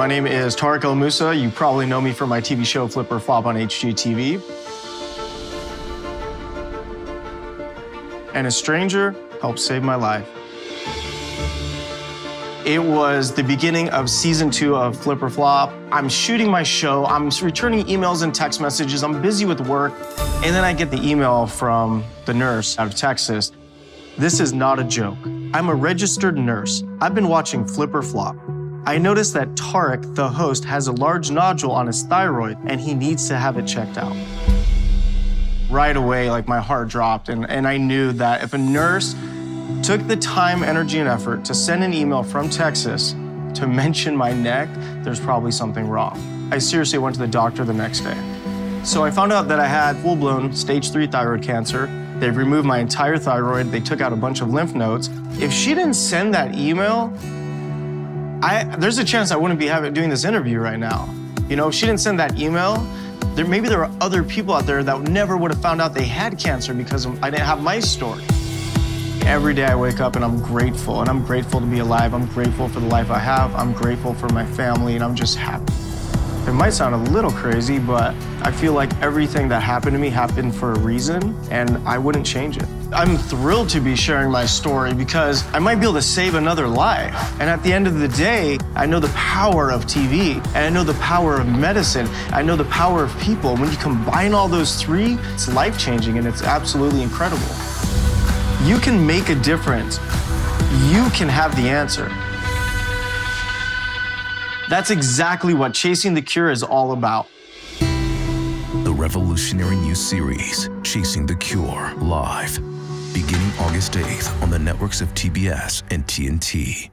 My name is Tarek El Moussa. You probably know me from my TV show Flip or Flop on HGTV. And a stranger helped save my life. It was the beginning of season two of Flip or Flop. I'm shooting my show, I'm returning emails and text messages, I'm busy with work, and then I get the email from the nurse out of Texas. This is not a joke. I'm a registered nurse. I've been watching Flip or Flop. I noticed that Tarek, the host, has a large nodule on his thyroid and he needs to have it checked out. Right away, like my heart dropped, and, and I knew that if a nurse took the time, energy, and effort to send an email from Texas to mention my neck, there's probably something wrong. I seriously went to the doctor the next day. So I found out that I had full blown stage three thyroid cancer. They've removed my entire thyroid, they took out a bunch of lymph nodes. If she didn't send that email, I, there's a chance I wouldn't be having, doing this interview right now. You know, if she didn't send that email, there, maybe there are other people out there that never would have found out they had cancer because I didn't have my story. Every day I wake up and I'm grateful, and I'm grateful to be alive. I'm grateful for the life I have. I'm grateful for my family, and I'm just happy. It might sound a little crazy, but I feel like everything that happened to me happened for a reason, and I wouldn't change it. I'm thrilled to be sharing my story because I might be able to save another life. And at the end of the day, I know the power of TV, and I know the power of medicine, I know the power of people. When you combine all those three, it's life changing and it's absolutely incredible. You can make a difference. You can have the answer. That's exactly what Chasing the Cure is all about. The revolutionary new series, Chasing the Cure, live, beginning August 8th on the networks of TBS and TNT.